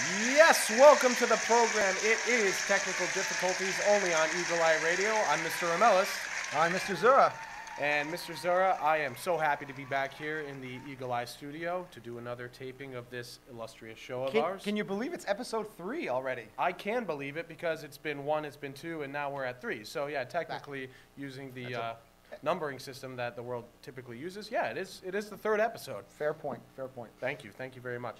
Yes, welcome to the program. It is Technical Difficulties only on Eagle Eye Radio. I'm Mr. Romellus. I'm Mr. Zuraw. And Mr. Zuraw, I am so happy to be back here in the Eagle Eye studio to do another taping of this illustrious show of Can, ours. can you believe it's episode three already? I can believe it because it's been one, it's been two, and now we're at three. So yeah, technically using the uh, numbering system that the world typically uses, yeah, it is. It is the third episode. Fair point. Fair point. Thank you, thank you very much.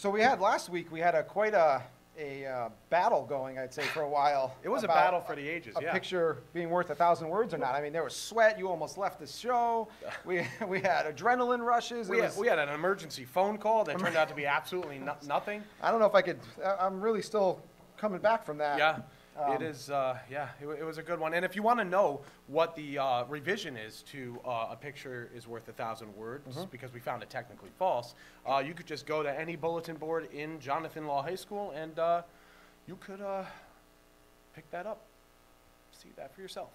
So we had last week. We had a quite a a uh, battle going. I'd say for a while. It was a battle for the ages. A yeah. picture being worth a thousand words or not. I mean, there was sweat. You almost left the show. We we had adrenaline rushes. We had, we had an emergency phone call that turned out to be absolutely no- nothing. I don't know if I could. I'm really still coming back from that. Yeah, it Um, is. Uh, yeah, it, it was a good one. And if you want to know what the uh, revision is to uh, a picture is worth a thousand words, Mm-hmm. because we found it technically false, uh, you could just go to any bulletin board in Jonathan Law High School, and uh, you could uh, pick that up, see that for yourself.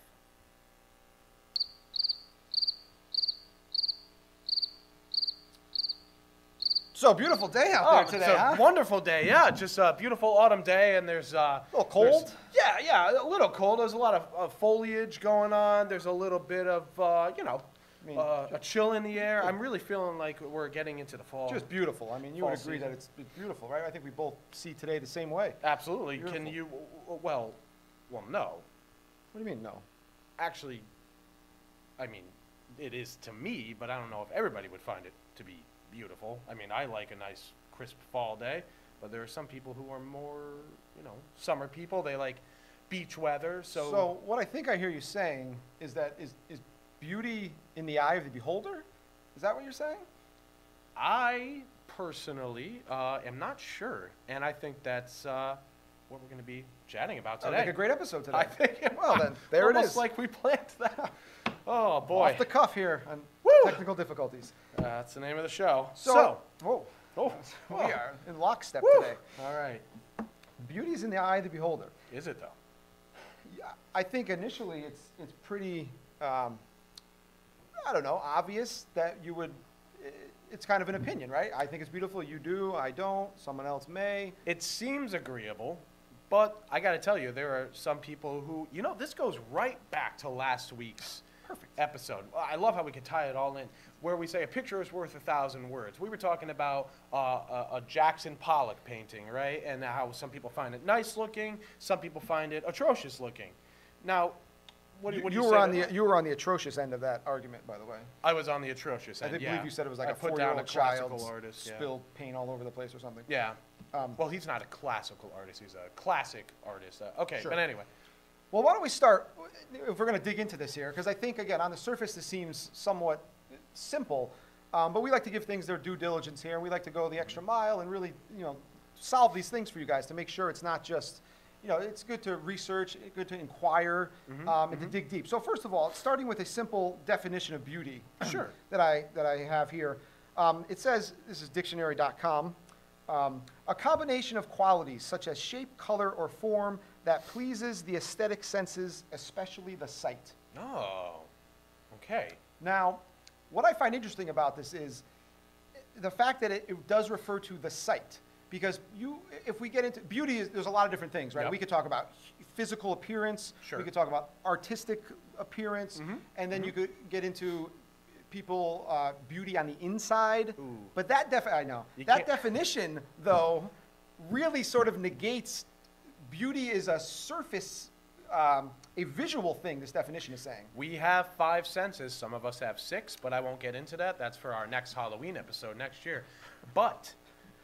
So beautiful day out Oh, there today, it's a huh? wonderful day. Yeah, just a beautiful autumn day, and there's uh, A little cold? Yeah, yeah, a little cold. There's a lot of uh, foliage going on. There's a little bit of uh, you know, I mean, uh, a chill in the air. I'm really feeling like we're getting into the fall. Just beautiful. I mean, you would agree that season. it's, it's beautiful, right? I think we both see today the same way. Absolutely. Can you? Well, well, no. What do you mean, no? Actually, I mean, it is to me, but I don't know if everybody would find it to be beautiful. I mean, I like a nice crisp fall day, but there are some people who are more, you know, summer people. They like beach weather. So, So what I think I hear you saying is that is, is beauty in the eye of the beholder? Is that what you're saying? I personally uh, am not sure, and I think that's uh, what we're going to be chatting about today. make a great episode today. I think. Well, then, there it is. Almost like we planned that. Oh boy, Off the cuff here on! Technical difficulties. that's the name of the show. So, whoa, oh, we oh. are in lockstep Woo! today. All right. Beauty is in the eye of the beholder. Is it though? Yeah, I think initially it's it's pretty, um, I don't know, obvious that you would. It's kind of an opinion, right? I think it's beautiful. You do. I don't. Someone else may. It seems agreeable, but I got to tell you, there are some people who, you know, this goes right back to last week's Perfect. episode. I love how we could tie it all in, where we say a picture is worth a thousand words. We were talking about uh, a, a Jackson Pollock painting, right? And how some people find it nice looking, some people find it atrocious looking. Now, what do you, what do you you were say on the that? you were on the atrocious end of that argument, by the way. I was on the atrocious end. I think- yeah. believe you said it was like I a put down a four-year-old classical child artist. yeah. spilled paint all over the place or something. Yeah. Um, Well, he's not a classical artist. He's a classic artist. Uh, okay, Sure. but anyway. Well, why don't we start, if we're going to dig into this here, because I think, again, on the surface, this seems somewhat simple, um, but we like to give things their due diligence here, and we like to go the extra mile and really, you know, solve these things for you guys to make sure it's not just, you know, it's good to research, good to inquire, um, and to dig deep. So first of all, starting with a simple definition of beauty Sure. that I, that I have here, um, it says, this is dictionary.com, um, a combination of qualities such as shape, color, or form that pleases the aesthetic senses, especially the sight. Oh, okay. Now, what I find interesting about this is the fact that it, it does refer to the sight. Because you, if we get into beauty, is, there's a lot of different things, right? Yep. We could talk about physical appearance. Sure. We could talk about artistic appearance, Mhm. and then you could get into people uh, beauty on the inside. Ooh. But that def- I know You that can't- definition though really sort of negates beauty is a surface, um, a visual thing. This definition is saying. We have five senses. Some of us have six, but I won't get into that. That's for our next Halloween episode next year. But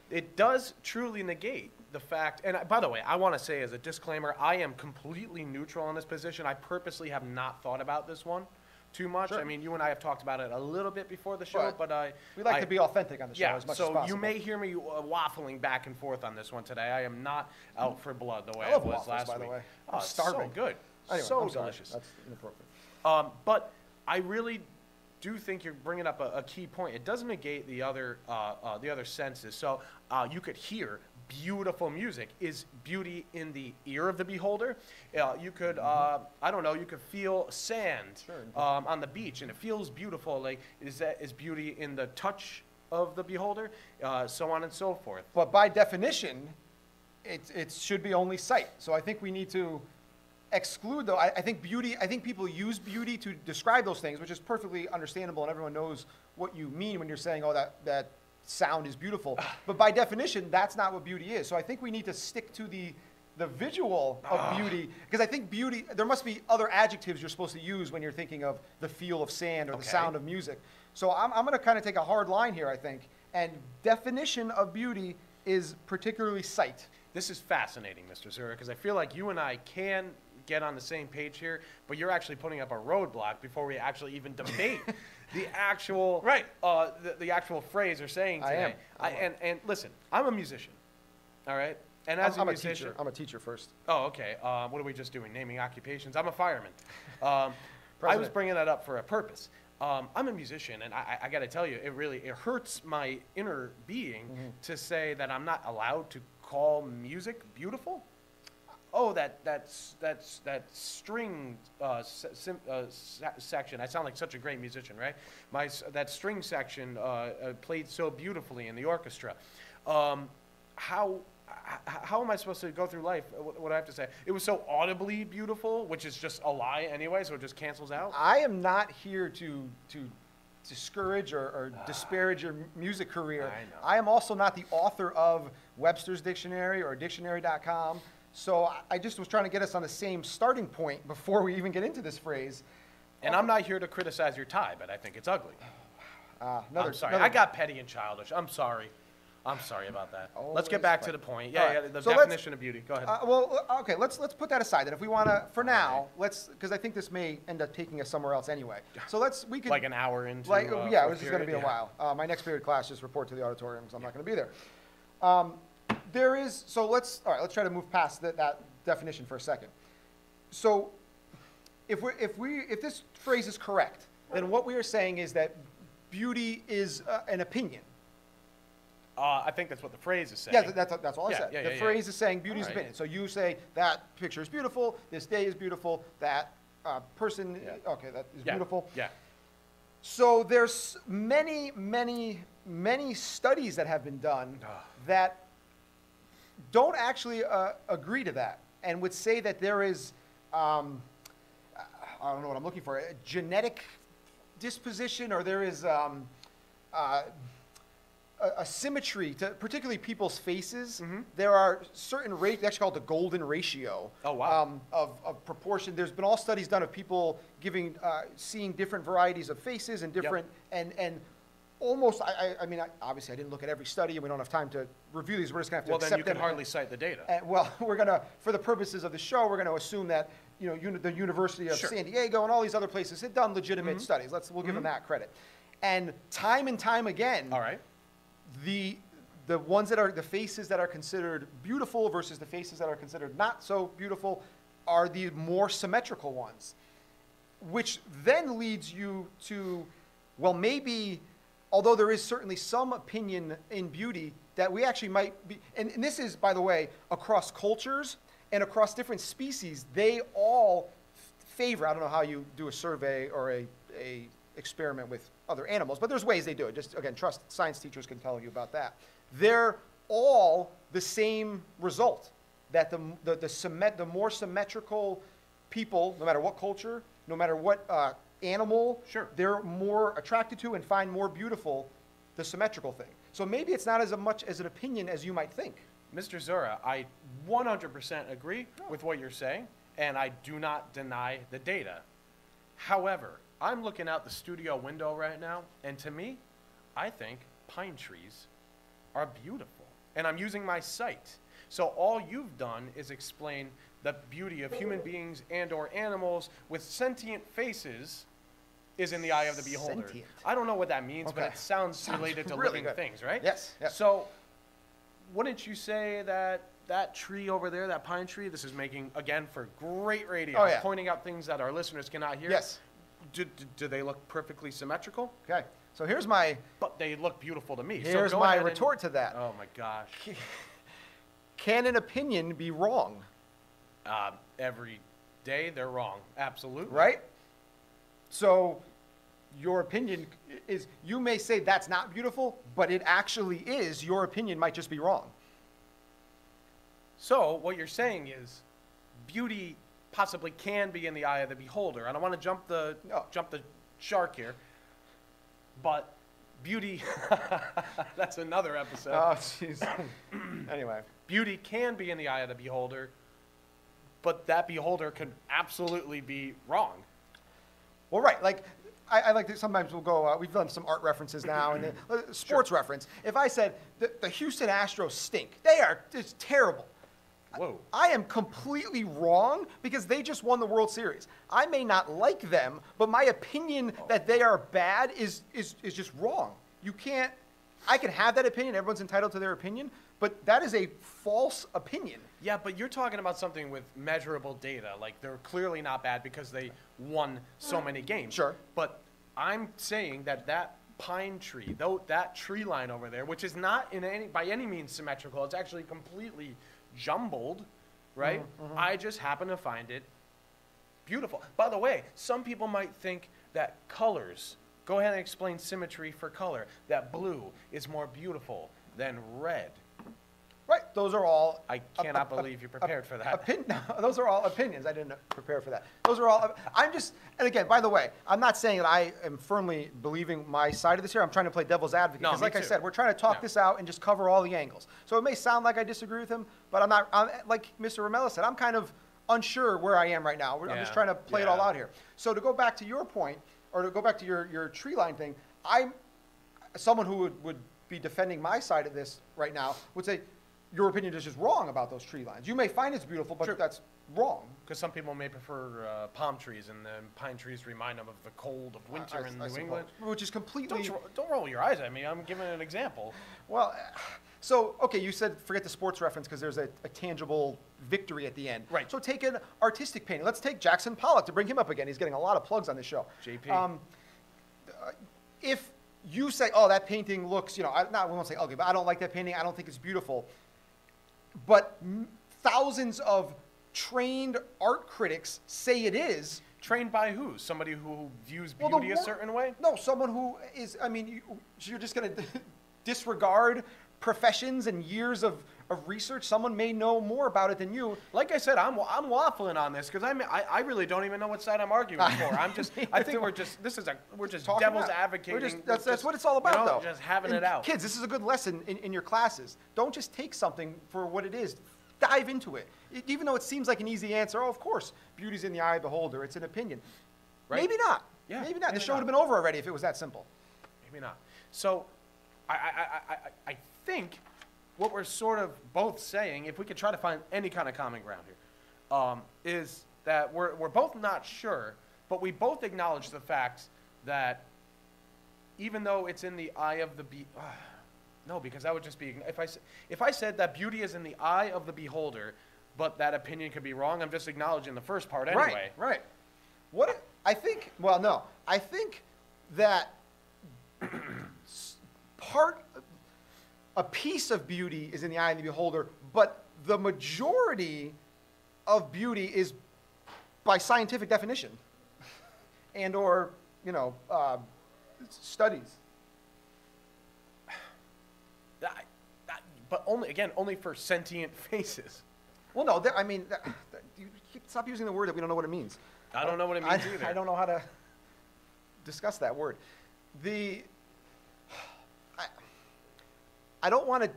it does truly negate the fact, and by the way, I want to say as a disclaimer, I am completely neutral on this position. I purposely have not thought about this one too much. Sure. I mean, you and I have talked about it a little bit before the show, Right. but I. We like I- to be authentic on the show Yeah, as much so as possible. you may hear me uh, waffling back and forth on this one today. I am not out for blood the way I I, was waffles, last by the week. way. Oh, I'm starving. So good. Anyway, so delicious. That's inappropriate. Um, but I really do think you're bringing up a, a key point. It doesn't negate the other uh, uh, the other senses. So uh, you could hear beautiful music. Is beauty in the ear of the beholder? Uh, you could uh, I don't know. You could feel sand Sure. um, on the beach, and it feels beautiful. Like is that is beauty in the touch of the beholder, uh, so on and so forth. But by definition, it, it should be only sight. So I think we need to exclude though, I, I think beauty, I think people use beauty to describe those things, which is perfectly understandable and everyone knows what you mean when you're saying, oh, that, that sound is beautiful. But by definition, that's not what beauty is. So I think we need to stick to the, the visual of ah. beauty, because I think beauty, there must be other adjectives you're supposed to use when you're thinking of the feel of sand or the sound of music. So I'm, I'm gonna kind of take a hard line here, I think. And definition of beauty is particularly sight. This is fascinating, Mr. Zuraw, because I feel like you and I can get on the same page here, but you're actually putting up a roadblock before we actually even debate the actual Right. uh, the, the actual phrase or saying I today. am. I, and and listen, I'm a musician, all right, and as I'm, I'm a a teacher. I'm a teacher first. Oh, okay. Uh, what are we just doing? Naming occupations? I'm a fireman. Um, I was bringing that up for a purpose. Um, I'm a musician, and I, I, I got to tell you, it really it hurts my inner being Mm-hmm. to say that I'm not allowed to call music beautiful. Oh, that that's that's that string uh, sim, uh, se- section. I sound like such a great musician, right? My that string section uh, uh, played so beautifully in the orchestra. Um, how how am I supposed to go through life? What, do I have to say? It was so audibly beautiful, which is just a lie anyway, so it just cancels out. I am not here to, to discourage or, or disparage your music career. I know. I am also not the author of Webster's Dictionary or dictionary.com. So I- just was trying to get us on the same starting point before we even get into this phrase. And I'm not here to criticize your tie, but I think it's ugly. Uh, another, I'm sorry. another- I got petty and childish. I'm sorry. I'm sorry about that. Let's get Always back to the point. Yeah, right. yeah. The So definition of beauty. Go ahead. Uh, well, uh, okay, let's, let's put that aside. And if we want to, for now, let's, because I think this may end up taking us somewhere else anyway. So let's, we could. like an hour into. Like, uh, yeah, fourth this is going to be a while. Uh, my next period class, just report to the auditorium because I'm not going to be there. Um, there is, so let's, all right, let's try to move past that, that definition for a second. So if we, if we, if this phrase is correct, then what we are saying is that beauty is uh, an opinion. Uh, I think that's what the phrase is saying. Yeah, that's, that's all I Yeah, said. yeah, The yeah, phrase is saying beauty is right. opinion. So you say that picture is beautiful, this day is beautiful, that uh, person, okay, that is Yeah, beautiful. Yeah. So there's many, many, many studies that have been done Ah. that don't actually uh, agree to that and would say that there is, um, I don't know what I'm looking for, a genetic disposition or there is um, uh, a, a symmetry to particularly people's faces. There are certain rate, they actually call it the golden ratio. Oh, wow. um, of, of proportion. There's been all studies done of people giving, uh, seeing different varieties of faces and different, and, and almost, I, I, I mean, I, obviously I didn't look at every study and we don't have time to review these. We're just gonna have to Well, then you can them. hardly cite the data. And, well, we're gonna, for the purposes of the show, we're gonna assume that, you know, uni- the University of Sure. San Diego and all these other places had done legitimate mm-hmm. studies. Let's, we'll give them mm-hmm. that credit. And time and time again, All right. the the ones that are the faces that are considered beautiful versus the faces that are considered not so beautiful are the more symmetrical ones which then leads you to well maybe although there is certainly some opinion in beauty that we actually might be and, and this is by the way across cultures and across different species they all favor i don't know how you do a survey or a, a experiment with other animals but there's ways they do it. Just again trust science teachers can tell you about that. They're all the same result that the, the, the, symmet- the more symmetrical people, no matter what culture, no matter what uh, animal, Sure. they're more attracted to and find more beautiful the symmetrical thing. So maybe it's not as much as an opinion as you might think. Mr. Zuraw, I 100% agree oh. with what you're saying, and I do not deny the data. However, I'm looking out the studio window right now, and to me, I think pine trees are beautiful. And I'm using my sight. So all you've done is explain the beauty of human beings and or animals with sentient faces is in the eye of the beholder. Sentient. I don't know what that means, but it sounds, Sounds related to really living good. things, right? Yes, yes. So wouldn't you say that that tree over there, that pine tree, this is making, again, for great radio, Oh, yeah. pointing out things that our listeners cannot hear? Yes. Do, do, do they look perfectly symmetrical? Okay. So here's my But they look beautiful to me. Here's go my ahead and- retort to that. Oh my gosh. Can an opinion be wrong? Uh, every day they're wrong. Absolutely. right? So your opinion is, you may say that's not beautiful, but it actually is. Your opinion might just be wrong. So what you're saying is, beauty possibly can be in the eye of the beholder. And I want to jump the No. jump the shark here, but beauty. that's another episode. Oh, jeez. anyway. beauty can be in the eye of the beholder, but that beholder can absolutely be wrong. Well, right. Like, I, I like to sometimes we'll go. Uh, we've done some art references now and then, uh, sports reference. If I said the, the Houston Astros stink, they are it's terrible. Whoa. I am completely wrong because they just won the World Series. I may not like them, but my opinion that they are bad is is is just wrong. You can't. I can have that opinion. Everyone's entitled to their opinion, but that is a false opinion. Yeah, but you're talking about something with measurable data. Like they're clearly not bad because they won so many games. Sure. But I'm saying that that pine tree, though that tree line over there, which is not in any by any means symmetrical, it's actually completely jumbled, right? Mm-hmm, mm-hmm. I just happen to find it beautiful. By the way, some people might think that colors. Go ahead and explain symmetry for color. That blue is more beautiful than red. Right. Those are all. I cannot believe you're prepared for that. Opin- no, those are all opinions. I didn't prepare for that. Those are all. I'm just. And again, by the way, I'm not saying that I am firmly believing my side of this here. I'm trying to play devil's advocate because, me like I said, we're trying to talk Yeah. this out and just cover all the angles. So it may sound like I disagree with him, but I'm not. I'm, like Mr. Romellus said, I'm kind of unsure where I am right now. I'm just trying to play it all out here. So to go back to your point, or to go back to your your tree line thing, I'm someone who would, would be defending my side of this right now would say your opinion is just wrong about those tree lines. You may find it's beautiful, but True. that's wrong. Because some people may prefer uh, palm trees, and then pine trees remind them of the cold of winter I- in I New suppose. England. Which is completely Don't, ro- don't roll your eyes at me. I'm giving an example. well. So okay, you said forget the sports reference because there's a, a tangible victory at the end. Right. So take an artistic painting. Let's take Jackson Pollock to bring him up again. He's getting a lot of plugs on this show. JP. Um, if you say, "Oh, that painting looks," you know, I, not we won't say ugly, but I don't like that painting. I don't think it's beautiful. But m- thousands of trained art critics say it is. Trained by who? Somebody who views Well, the beauty a certain way? No, someone who is, I mean, you, you're just going to disregard professions and years of, of research. Someone may know more about it than you. Like I said, I'm, I'm waffling on this because I, I really don't even know what side I'm arguing for. I'm just, I think we're just, this is a, we're just Talking devil's about- advocating. we're just- We're that's, that's just, what it's all you about, know, though. Just having And it out. Kids, this is a good lesson in, in your classes. Don't just take something for what it is. Dive into it. E- Even though it seems like an easy answer, oh, of course, beauty's in the eye of the beholder. It's an opinion. Right. Maybe not. Yeah, Maybe not. The maybe show would have been over already if it was that simple. Maybe not. So, I, I, I, I, I think what we're sort of both saying, if we could try to find any kind of common ground here, um, is that we're, we're both not sure, but we both acknowledge the fact that even though it's in the eye of the be, uh, no, because that would just be if I if I said that beauty is in the eye of the beholder, but that opinion could be wrong. I'm just acknowledging the first part anyway. Right, right. What I think, well, no, I think that part, a piece of beauty is in the eye of the beholder, but the majority of beauty is by scientific definition and or, you know, uh, studies. That- that- but only again, only for sentient faces. Well, no, that, I mean, that, that, you, you- stop using the word that we don't know what it means. I don't know what it I, means either. I don't know how to discuss that word. The I, I don't want to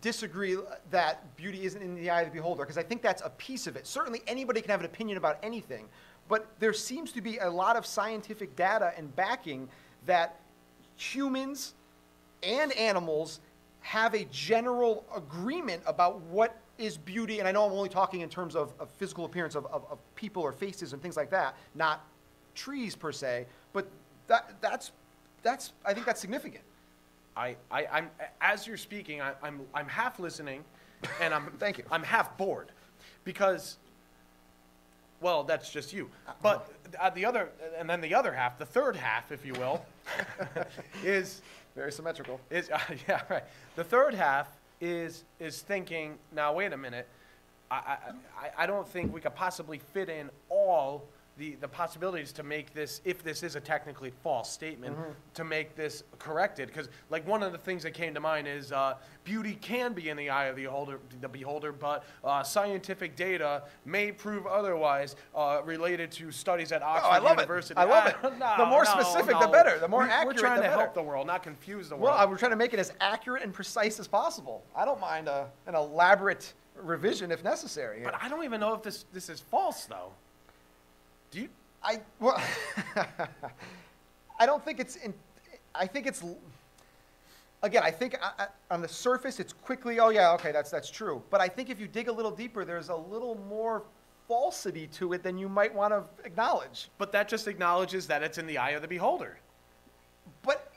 disagree that beauty isn't in the eye of the beholder because I think that's a piece of it. Certainly, anybody can have an opinion about anything, but there seems to be a lot of scientific data and backing that humans and animals have a general agreement about what is beauty. And I know I'm only talking in terms of, of physical appearance of, of, of people or faces and things like that, not trees per se. But that, that's, that's, I think that's significant. I, I, I'm as you're speaking, I, I'm, I'm half listening, and I'm Thank you. I'm half bored, because, well, that's just you. But uh, the other, and then the other half, the third half, if you will, is Very symmetrical. is uh, yeah right. The third half is is thinking. Now wait a minute. I, I I I don't think we could possibly fit in all the, the possibilities to make this, if this is a technically false statement, Mm-hmm. to make this corrected. Because like one of the things that came to mind is uh, beauty can be in the eye of the beholder, the beholder, but uh, scientific data may prove otherwise uh, related to studies at Oxford I love it. University. I love it. no, The more no, specific, the no. better. The more We- accurate, We're trying the to help better. the world, not confuse the world. Well, I- we're trying to make it as accurate and precise as possible. I don't mind a, an elaborate revision if necessary. but I don't even know if this this is false though. Do you? I well, I don't think it's in. I think it's. Again, I think I, I, on the surface it's quickly. Oh yeah, okay, that's that's true. But I think if you dig a little deeper, there's a little more falsity to it than you might want to acknowledge. But that just acknowledges that it's in the eye of the beholder. But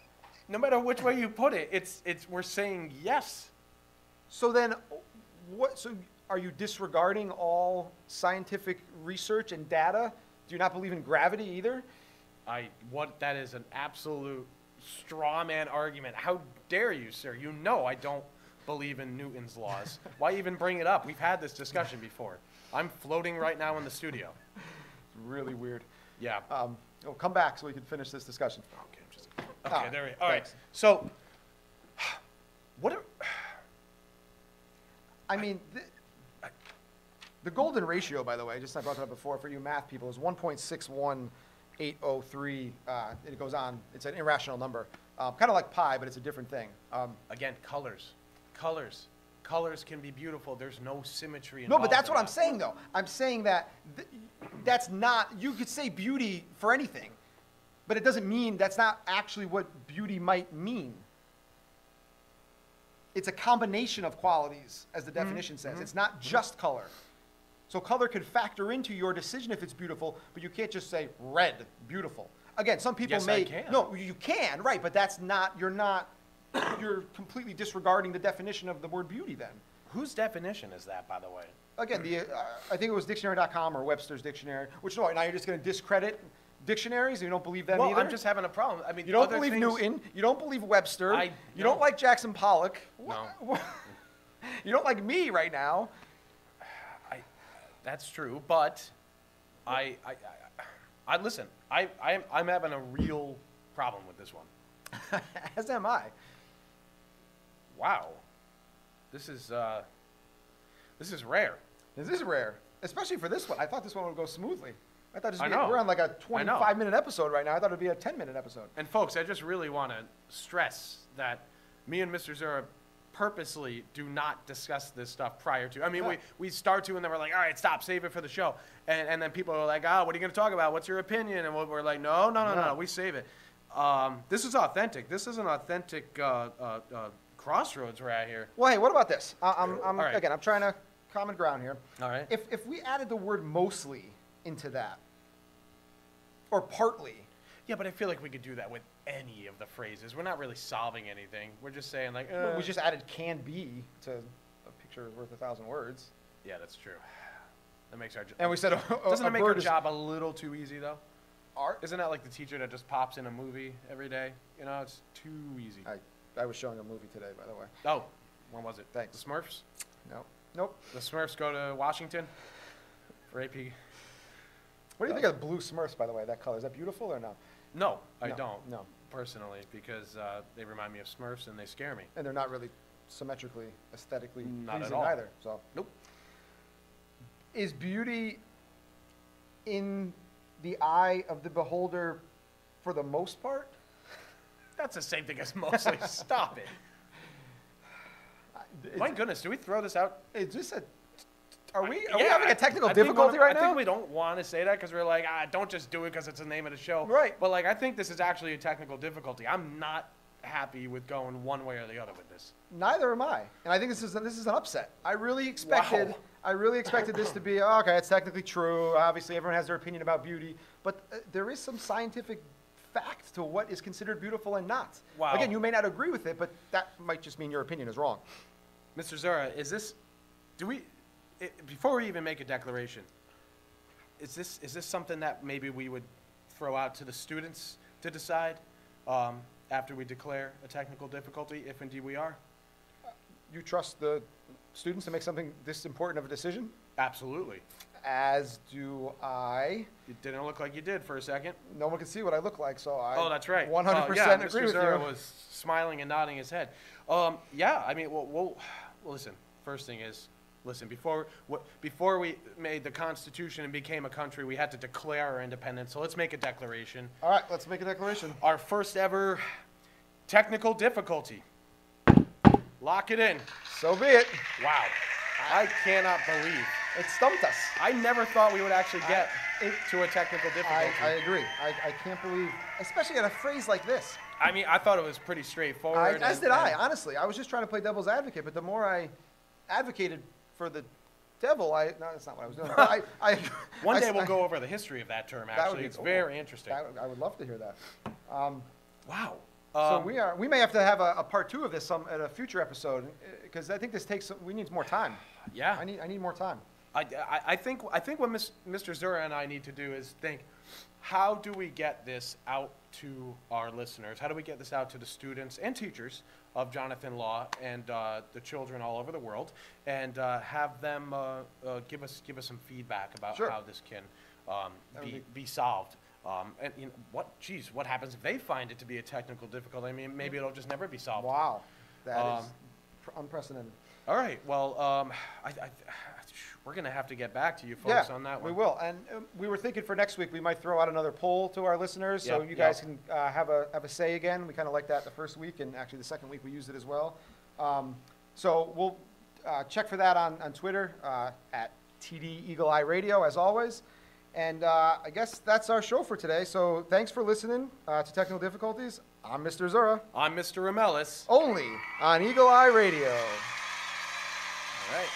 No matter which way you put it, it's it's we're saying yes. so then, what? So are you disregarding all scientific research and data? Do you not believe in gravity either? I what that is an absolute straw man argument. How dare you, sir? You know I don't believe in Newton's laws. Why even bring it up? We've had this discussion before. I'm floating right now in the studio. It's really weird. Yeah. Um, we'll come back so we can finish this discussion. Okay, I'm just, okay, Ah, there we go. All right. thanks. So, what? Are, I mean, the, the golden ratio, by the way, just I brought that up before for you math people, is 1.61803. Uh, it goes on. It's an irrational number, uh, kind of like pi, but it's a different thing. Um, again, colors, colors, colors can be beautiful. There's no symmetry. no, but that's what I'm saying, though. I'm saying that th- that's not. You could say beauty for anything, but it doesn't mean that's not actually what beauty might mean. It's a combination of qualities, as the Mm-hmm. definition says. It's not just color. So color could factor into your decision if it's beautiful, but you can't just say red, beautiful. Again, some people Yes, I may. can. No, you can, right? But that's not. You're not. You're completely disregarding the definition of the word beauty. Then, Whose definition is that, by the way? again, the uh, I think it was dictionary.com or Webster's dictionary. Which no, now you're just going to discredit dictionaries. You don't believe them well, either. I'm just having a problem. I mean, You don't believe things- Newton. You don't believe Webster. I you don't don't. like Jackson Pollock. No. you don't like me right now. That's true, but I, I, I, I listen. I, I'm, I'm having a real problem with this one. As am I. Wow, this is, uh, this is rare. This is rare, especially for this one. I thought this one would go smoothly. I thought I be, we're on like a 25 minute episode right now. I thought it'd be a 10 minute episode. And folks, I just really want to stress that me and Mr. Zuraw purposely do not discuss this stuff prior to. I mean, we, Yeah. we start to, and then we're like, all right, stop, save it for the show. And, and then people are like, ah, what are you going to talk about? What's your opinion? And we're like, no, no, no, no, No. we save it. Um, this is authentic. This is an authentic uh, uh, uh, crossroads we're at here. Well, hey, what about this? I, I'm, I'm All right. again, I'm trying to common ground here. All right. If, if we added the word mostly into that, or partly, Yeah, but I feel like we could do that with any of the phrases. We're not really solving anything. We're just saying like, uh, we just added can be to a picture worth a thousand words. yeah, that's true. That makes our And we said, a, a, doesn't it make our job a little too easy though? art. Isn't that like the teacher that just pops in a movie every day? You know, it's too easy. I, I was showing a movie today, by the way. Oh, when was it? Thanks. The Smurfs. No. Nope. The Smurfs go to Washington for AP. What do you think of the blue Smurfs, by the way? That color is that beautiful or no? No, I No, don't. no. Personally, because uh, they remind me of Smurfs and they scare me. And they're not really symmetrically, aesthetically Not at pleasing all. either. So, Nope. is beauty in the eye of the beholder for the most part? That's the same thing as mostly. Stop it. My goodness, do we throw this out? it's just a. Are we? Are we Yeah, having I- a technical I think difficulty right I now? think we don't want to say that because we're like, ah, don't just do it because it's the name of the show. Right. But like, I think this is actually a technical difficulty. I'm not happy with going one way or the other with this. Neither am I, and I think this is this is an upset. I really expected. Wow. I really expected this to be oh, okay. It's technically true. Obviously, everyone has their opinion about beauty, but uh, there is some scientific fact to what is considered beautiful and not. Wow. Again, you may not agree with it, but that might just mean your opinion is wrong. Mr. Zuraw, is this, do we, i before we even make a declaration, is this, is this something that maybe we would throw out to the students to decide um, after we declare a technical difficulty, if indeed we are? You trust the students to make something this important of a decision? Absolutely. as do I. It didn't look like you did for a second. No one can see what I look like, so I. Oh, that's right. One hundred Uh, percent yeah, agree Mr. with you. was smiling and nodding his head. Um, yeah, I mean, well, well, listen. First thing is, listen. Before before we made the Constitution and became a country, we had to declare our independence. So let's make a declaration. All right, let's make a declaration. Our first ever technical difficulty. Lock it in. So be it. Wow. I cannot believe. It stumped us. I never thought we would actually get it- to a technical difficulty. I agree. I, I can't believe, especially at a phrase like this. I mean, I thought it was pretty I, straightforward. as and- did I, honestly. I was just trying to play devil's advocate, but the more I advocated for the devil, I, no, that's not what I was doing. I, I, One I- day we'll I- go over the history of that term. That Actually, be it's cool. very interesting. that I would love to hear that. Um, wow. So Um, we are, we may have to have a, a part two of this some, at a future episode, because I think this takes, we need more time. yeah. I need, I need more time. I, I, I think I think what Mr. Zuraw and I need to do is think, how do we get this out to our listeners? How do we get this out to the students and teachers of Jonathan Law and uh, the children all over the world, and uh, have them uh, uh, give us give us some feedback about Sure. how this can um, be, be- be solved. Um, and you know, what, geez, what happens if they find it to be a technical difficulty? I mean, maybe it'll just never be solved. Wow, that is Um, pr- unprecedented. All right. Well, um, I, I, we're gonna have to get back to you folks Yeah, on that one. we will. And um, we were thinking for next week, we might throw out another poll to our listeners, so Yep, you yep. guys can uh, have a, have a say again. We kind of like that the first week, and actually the second week we used it as well. Um, So we'll uh, check for that on, on Twitter, uh, at TD Eagle Eye Radio, as always. And uh, I guess that's our show for today. So thanks for listening uh, to Technical Difficulties. I'm Mr. Zuraw, I'm Mr. Romellus. only on Eagle Eye Radio. All right.